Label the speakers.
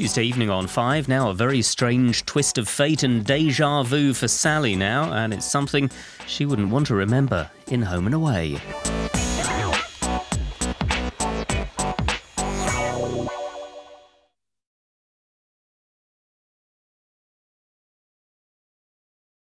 Speaker 1: Tuesday evening on 5. Now, a very strange twist of fate and deja vu for Sally now, and it's something she wouldn't want to remember in Home and Away.